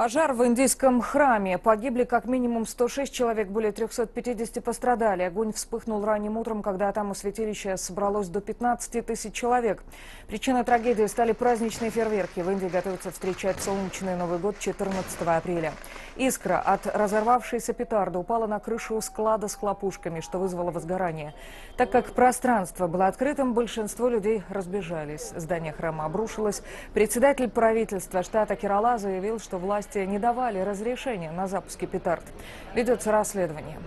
Пожар в индийском храме. Погибли как минимум 106 человек, более 350 пострадали. Огонь вспыхнул ранним утром, когда там у святилища собралось до 15 тысяч человек. Причиной трагедии стали праздничные фейерверки. В Индии готовятся встречать солнечный Новый год 14 апреля. Искра от разорвавшейся петарды упала на крышу склада с хлопушками, что вызвало возгорание. Так как пространство было открытым, большинство людей разбежались. Здание храма обрушилось. Председатель правительства штата Керала заявил, что власть власти не давали разрешения на запуски петард. Ведется расследование.